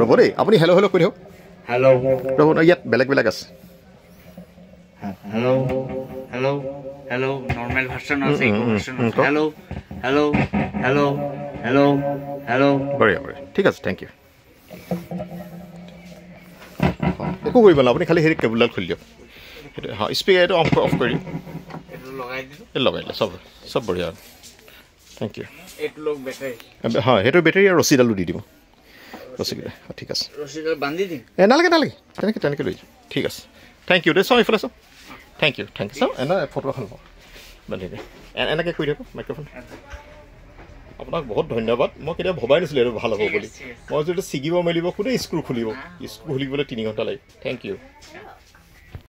ৰ'ব দেই। আপুনি হেল্ল' হেল্ল' কৈ দিয়ক। ৰ'ব ন ইয়াত বেলেগ বেলেগ আছে। ঠিক আছে থেংক ইউ একো কৰিব নালাগে। আপুনি খালি হেৰি কেবুলডাল খুলি দিয়ক। সেইটোৱে স্পীকাৰ এইটো অফ অফ কৰি দিম লগাই দিলে চব চব বঢ়িয়া। থেংক ইউ হয় সেইটো বেটেৰী আৰু ৰছীডালো দি দিব ৰছীকেইটা ঠিক আছে। এই নালাগে নালাগে। তেনেকৈ তেনেকৈ লৈ যাম। ঠিক আছে। থেংক ইউ দেই চাওঁ এইফালে চাওঁ। থেংক ইউ থেংক ইউ চাওঁ এনে ফটো এখন লওঁ। বান্ধি এ- এনেকৈ কৰি থাকোঁ মাইক্ৰফোন আপোনাক বহুত ধন্যবাদ। মই কেতিয়াবা ভবাই নাছিলোঁ এইটো ভাল হ'ব বুলি। মই যদি ছিগিব মেলিব কোনে স্ক্ৰু খুলিব? স্ক্ৰু খুলিবলৈ তিনি ঘণ্টা লাগিব। Thank U